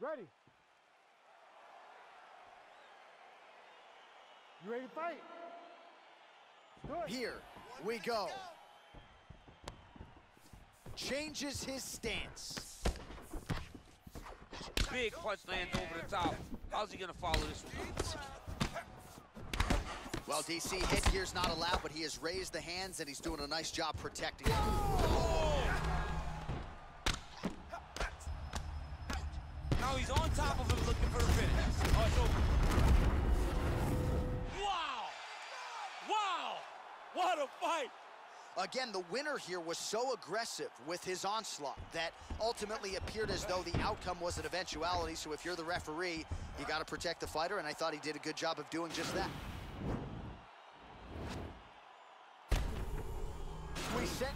Ready. You ready to fight? Good. Here we go. Changes his stance. Big punch lands over the top. How's he gonna follow this one? Well, DC, headgear's not allowed, but he has raised the hands and he's doing a nice job protecting it. What a fight! Again, the winner here was so aggressive with his onslaught that ultimately appeared as though the outcome was an eventuality. So if you're the referee, you got to protect the fighter, and I thought he did a good job of doing just that. We sent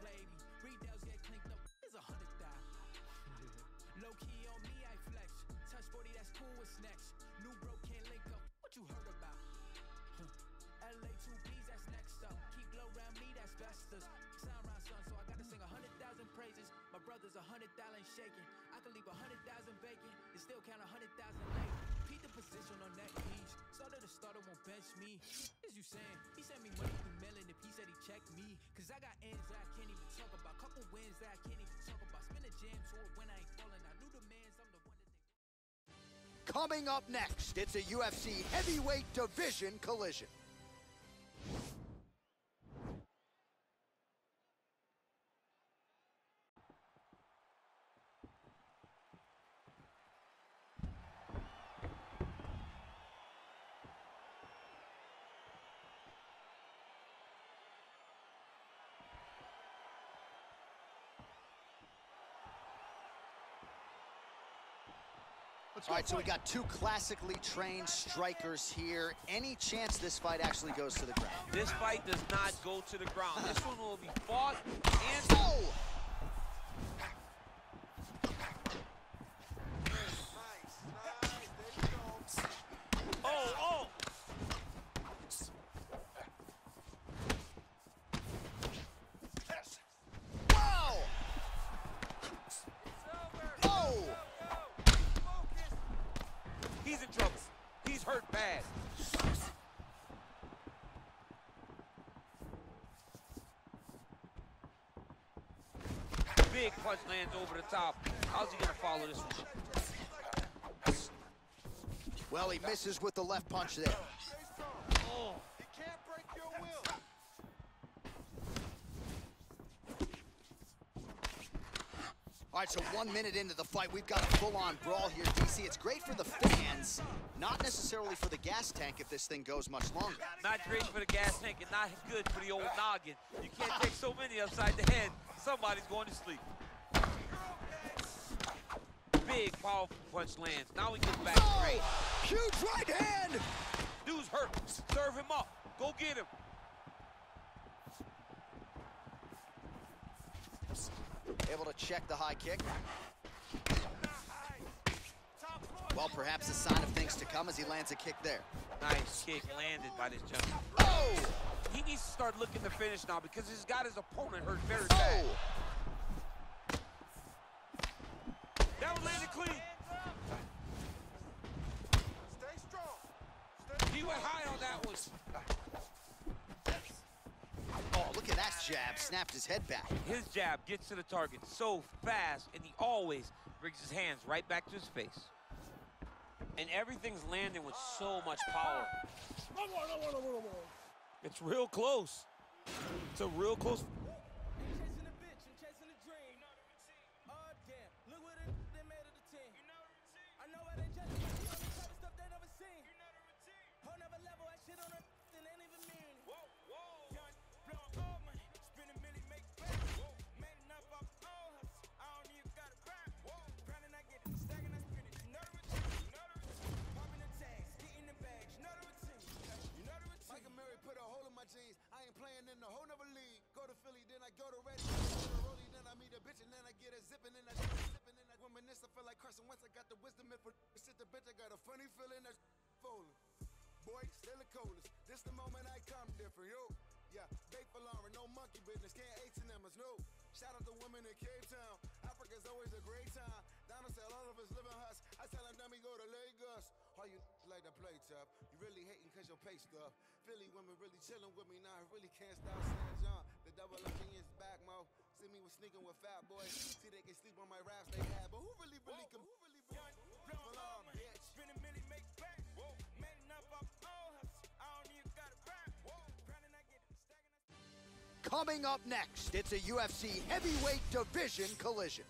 play, don't me. Retails get clinked up, is a hundred thousand. Low key on me, I flex. Touch 40, that's cool, what's next? New bro can't link up. What you heard about? LA 2Bs, that's next up. Keep low round me, that's besters. Sound round son, so I gotta sing a hundred thousand praises. My brother's a hundred thousand shaking. I can leave a hundred thousand vacant and still count a hundred thousand late. Position on that won't bench me. Is you saying? He sent me money through if he said he checked me. Cause I got ends that I can't even talk about. Couple wins that I can't even talk about. Spin a jam tour when I ain't falling. I knew the mans, I'm the one that they. Coming up next, it's a UFC heavyweight division collision. All right, so we got two classically trained strikers here. Any chance this fight actually goes to the ground? This fight does not go to the ground. This one will be fought and Oh oh. Wow! Oh! He's in trouble. Hurt bad. Big punch lands over the top. How's he gonna follow this one? Well, he misses with the left punch there. Oh. All right, so one minute into the fight, we've got a full-on brawl here, DC. It's great for the fans, not necessarily for the gas tank if this thing goes much longer. Not great for the gas tank and not good for the old noggin. You can't take so many upside the head. Somebody's going to sleep. Big, powerful punch lands. Now he gets back straight. Oh! Huge right hand! Dude's hurt. Serve him up. Go get him. Able to check the high kick. Well, perhaps a sign of things to come as he lands a kick there. Nice kick landed by this gentleman. Oh! He needs to start looking to finish now because he's got his opponent hurt very oh! bad. Oh! That one landed clean. He went high on that one. Oh, look at that jab. Snapped his head back. His jab gets to the target so fast, and he always brings his hands right back to his face. And everything's landing with so much power. It's real close. It's a real close. in a whole nother league. Go to Philly, then I go to Ready. Then I meet a bitch, and then I get a zipping, and I zipping, and I reminisce. I feel like Carson Once I got the wisdom, and for shit, the bitch, I got a funny feeling that's folding. Boy, still the coldest. This the moment I come different, yo. Yeah, bake for Lauren, no monkey business, can't H&M no. Shout out to women in Cape Town, Africa's always a great time. Down tell all of us living hus, I tell them dummy go to Lagos. All you like to play tough, you really hating cause your pay stuff. Philly women really chilling with me now. I really can't stop San John. The double up is back, mo. See me with sneaking with fat boys. See they can sleep on my raps they had. But who really, really can, who really, really, Full on, bitch. Spin a million, make back. Whoa. Man enough off my own hustle. I don't even got it rap. Whoa. Grinding, I get it. Coming up next, it's a UFC heavyweight division collision.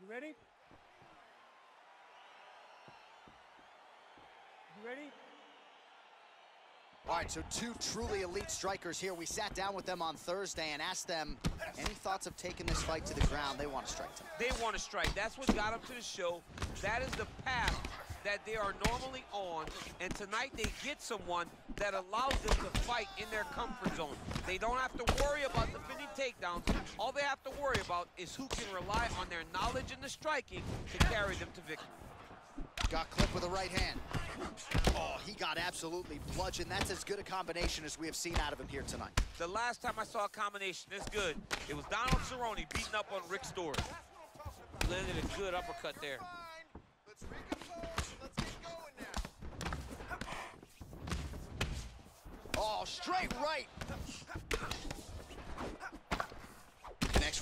You ready? You ready? All right, so two truly elite strikers here. We sat down with them on Thursday and asked them any thoughts of taking this fight to the ground. They want to strike tonight. They want to strike. That's what got them to the show. That is the path that they are normally on. And tonight they get someone that allows them to fight in their comfort zone. They don't have to worry about defending takedowns. All they have to worry about is who can rely on their knowledge in the striking to carry them to victory. Got clipped with a right hand. Oh, he got absolutely bludgeoned. That's as good a combination as we have seen out of him here tonight. The last time I saw a combination this good, it was Donald Cerrone beating up on Rick Story. Landed a good uppercut there. Let's recompose. Let's get going now. Oh, straight right.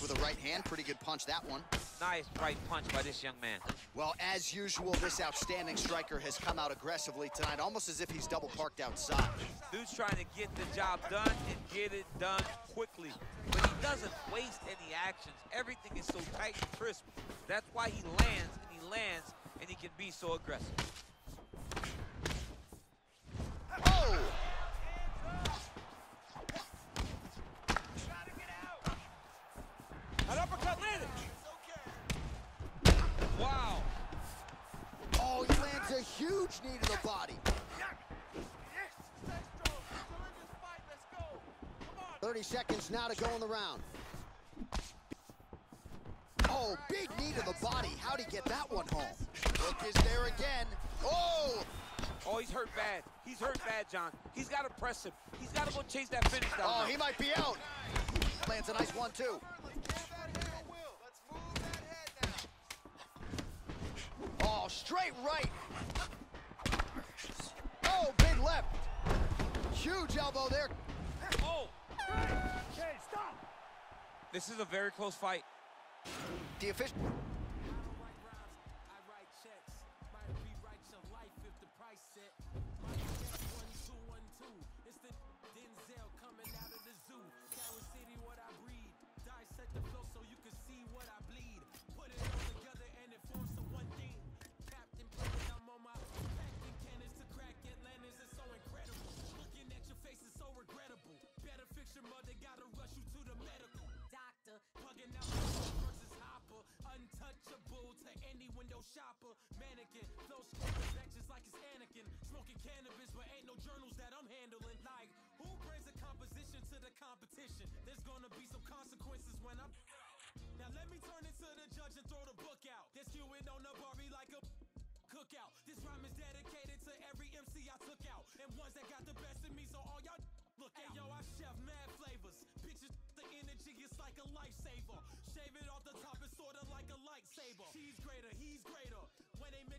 With a right hand. Pretty good punch, that one. Nice right punch by this young man. Well, as usual, this outstanding striker has come out aggressively tonight, almost as if he's double parked outside. Dude's trying to get the job done and get it done quickly. But he doesn't waste any actions. Everything is so tight and crisp. That's why he lands and he lands and he can be so aggressive. Lands a huge knee to the body. Yes. Stay strong. Still in this fight. Let's go. Come on. 30 seconds now to go in the round. Oh, big knee to the body. How'd he get that one home? Look is there again. Oh! Oh, he's hurt bad. He's hurt bad, Jon. He's got to press him. He's got to go chase that finish down. Oh, now. he might be out. Lands a nice one, too. Give that head a will. Let's move that head now. Oh, straight right. Big left. Huge elbow there. Oh, Okay, stop! this is a very close fight. The official. Smoking cannabis, but ain't no journals that I'm handling. Like, who brings a composition to the competition? There's gonna be some consequences when I'm. Now let me turn it to the judge and throw the book out. They're skewing on the Barbie like a cookout. This rhyme is dedicated to every MC I took out. And ones that got the best of me, so all y'all look. Hey, yo, I chef mad flavors. Bitches, the energy is like a lifesaver. Shave it off the top, it's sorta like a lightsaber. She's greater, he's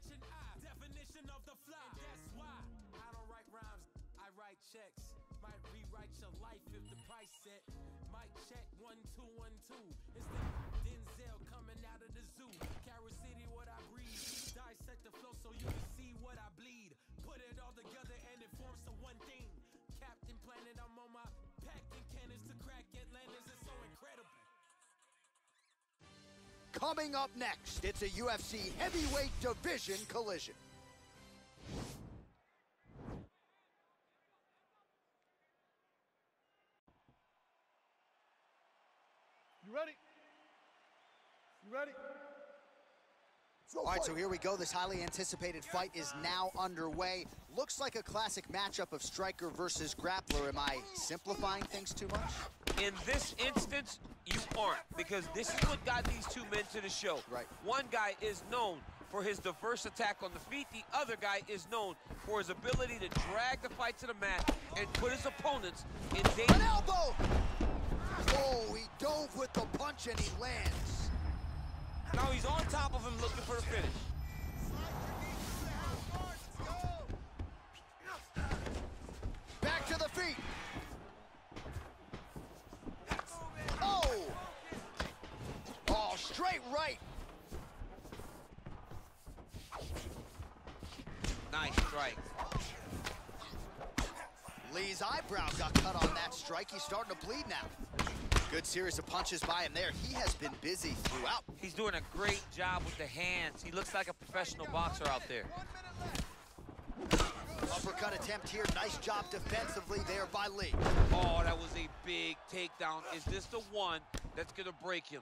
mention I, definition of the fly. And that's why I don't write rhymes, I write checks. Might rewrite your life if the price set. Might check one two one two. It's the Denzel coming out of the zoo. Carol City, what I breathe. Dissect the flow so you can see what I bleed. Put it all together and it forms to one thing. Captain Planet, I'm on my packing cannons to crack Coming up next, it's a UFC heavyweight division collision. You ready? You ready? All right, so here we go. This highly anticipated fight is now underway. Looks like a classic matchup of striker versus grappler. Am I simplifying things too much? In this instance, you aren't, because this is what got these two men to the show. Right. One guy is known for his diverse attack on the feet. The other guy is known for his ability to drag the fight to the mat and put his opponents in danger. An elbow! Oh, he dove with the punch and he lands. Now he's on top of him looking for the finish. Back to the feet. Oh! Oh, straight right. Nice strike. Lee's eyebrow got cut on that strike. He's starting to bleed now. Good series of punches by him there. He has been busy throughout. He's doing a great job with the hands. He looks like a professional boxer out there. Uppercut attempt here. Nice job defensively there by Lee. Oh, that was a big takedown. Is this the one that's gonna break him?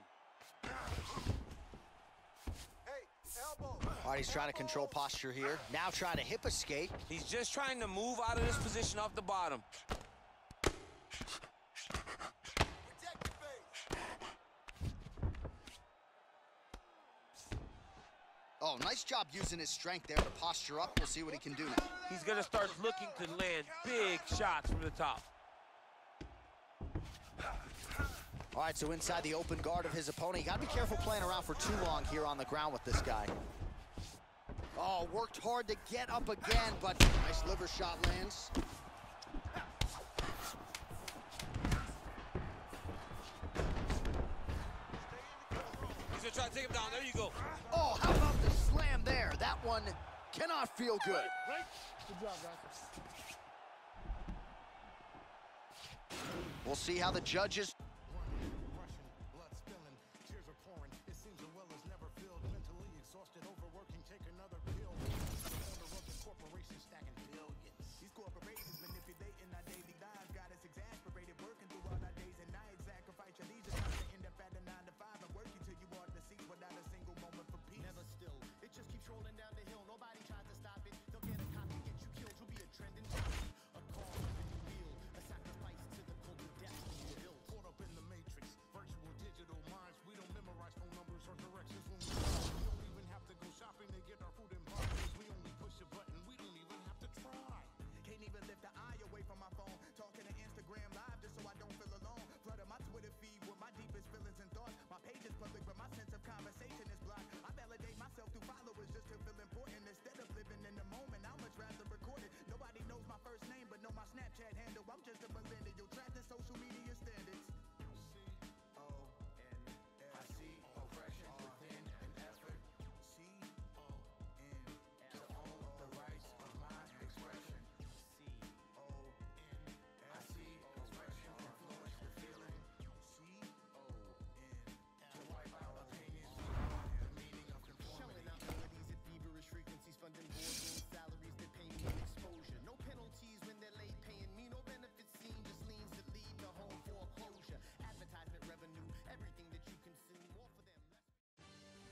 All right, he's trying to control posture here. Now trying to hip escape. He's just trying to move out of this position off the bottom. Oh, nice job using his strength there to posture up. We'll see what he can do now. He's gonna start looking to land big shots from the top. All right, so inside the open guard of his opponent. You gotta be careful playing around for too long here on the ground with this guy. Oh, worked hard to get up again, but nice liver shot lands. He's gonna try to take him down. There you go. Oh, how about the slam there? That one cannot feel good. Good job, guys. We'll see how the judges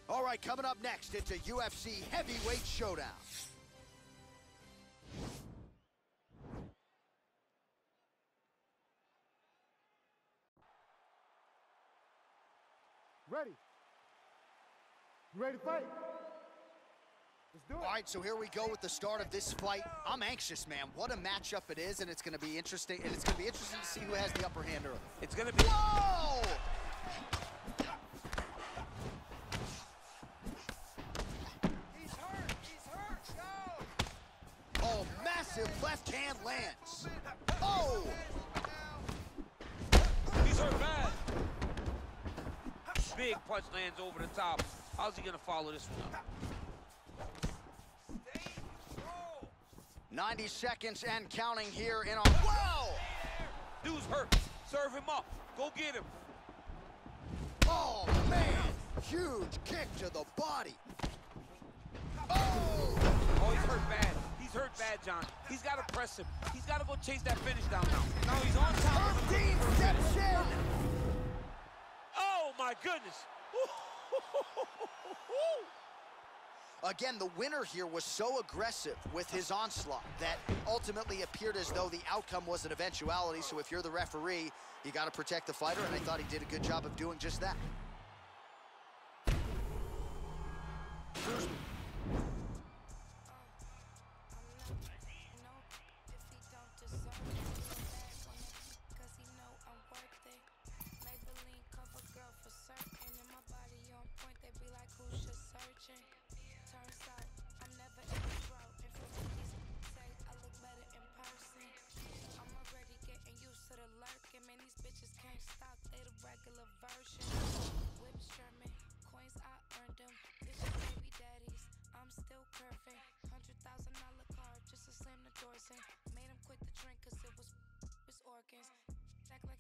All right, coming up next, it's a UFC heavyweight showdown. Ready? You ready to fight? Let's do it. All right, so here we go with the start of this fight. I'm anxious, man. What a matchup it is, and it's going to be interesting. And it's going to be interesting to see who has the upper hand early. It's gonna be. Whoa! He's hurt. He's hurt. No. Oh, massive left hand lands. Oh! He's hurt bad. Big punch lands over the top. How's he gonna follow this one up? 90 seconds and counting here in our. Whoa! Dude's hurt. Serve him up. Go get him. Oh, man! Huge kick to the body. Oh! Oh, he's hurt bad. He's hurt bad, Jon. He's got to press him. He's got to go chase that finish down now. Now he's on top of steps in. Oh, my goodness. Again, the winner here was so aggressive with his onslaught that ultimately appeared as though the outcome was an eventuality. So if you're the referee, you got to protect the fighter, and I thought he did a good job of doing just that. Turns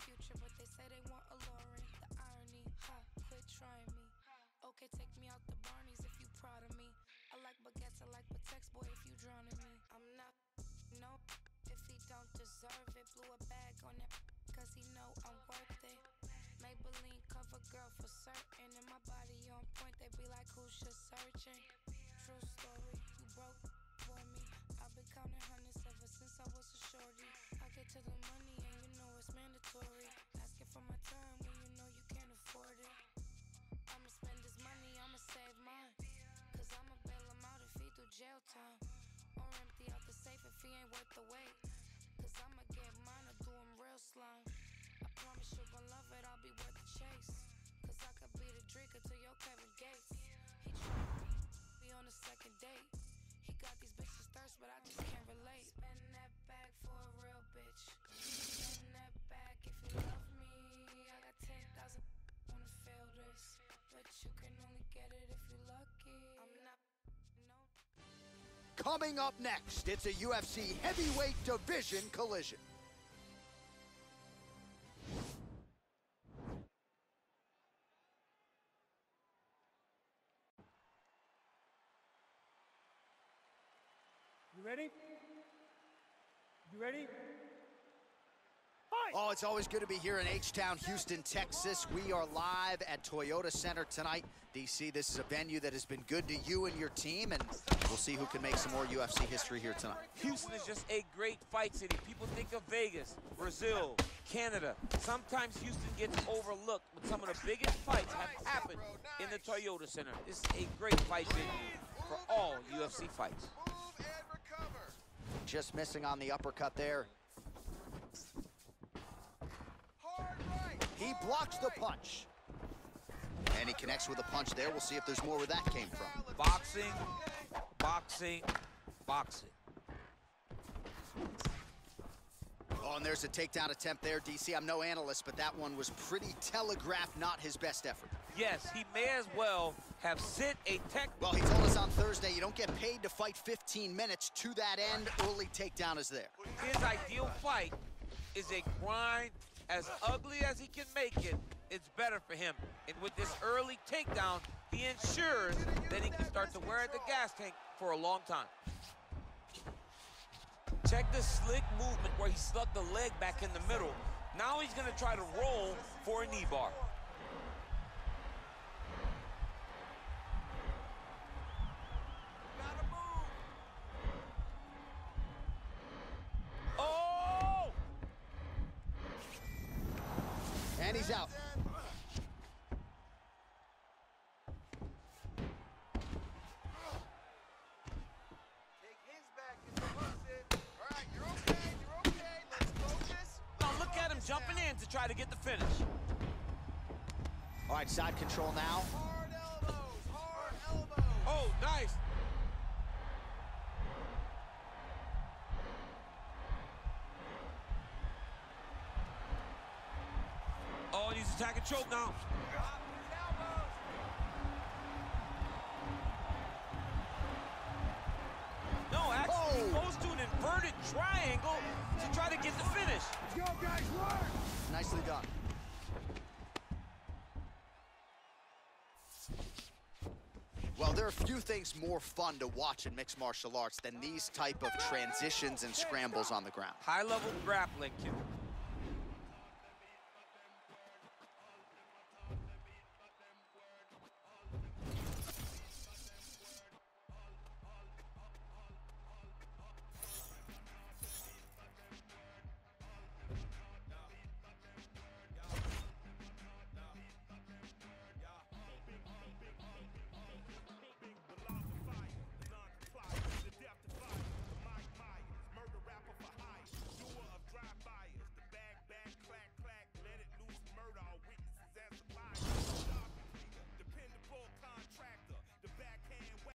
future, but they say they want alluring. The irony, ha, quit trying me. Okay, take me out the Barneys if you proud of me. I like baguettes, I like Patex, boy, if you drowning me. I'm not, no, if he don't deserve it. Blew a bag on it, cause he know I'm worth it. Maybelline cover girl for certain. And my body on point, they be like, who's just searching? True story, you broke for me. I've been counting hundreds ever since I was a shorty. I get to the money and you mandatory. Asking for my time when you know you can't afford it. I'ma spend this money, I'ma save mine. Cause I'ma bail him out if he do jail time. Or empty out the safe if he ain't worth the wait. Cause I'ma get mine or do him real slime. I promise you gon' love it, I'll be worth the chase. Cause I could be the drinker to your Kevin Gates. He tried me, we on the second date. He got these bitches get it if you're lucky. I'm not, no. Coming up next, it's a UFC heavyweight division collision. You ready? You ready? Oh, it's always good to be here in H-Town, Houston, Texas. We are live at Toyota Center tonight. DC, this is a venue that has been good to you and your team, and we'll see who can make some more UFC history here tonight. Houston is just a great fight city. People think of Vegas, Brazil, Canada. Sometimes Houston gets overlooked, but some of the biggest fights have happened in the Toyota Center. This is a great fight venue for all UFC fights. Move and recover. Just missing on the uppercut there. He blocks the punch. And he connects with a punch there. We'll see if there's more where that came from. Boxing, boxing, boxing. Oh, and there's a takedown attempt there, DC. I'm no analyst, but that one was pretty telegraphed, not his best effort. Yes, he may as well have sent a tech. Well, he told us on Thursday you don't get paid to fight 15 minutes. To that end, early takedown is there. His ideal fight is a grind as ugly as he can make it. It's better for him. And with this early takedown, he ensures that he can start to wear at the gas tank for a long time. Check the slick movement where he stuck the leg back in the middle. Now he's gonna try to roll for a knee bar. Gotta move. Oh! And he's out. Take his back and release it. All right, you're okay. You're okay. Let's focus. Now look at him jumping in to try to get the finish. All right, side control now. Hard elbows. Hard elbows. Oh, nice. Oh, he's attacking choke now. Few things more fun to watch in mixed martial arts than these type of transitions and scrambles on the ground. High-level grappling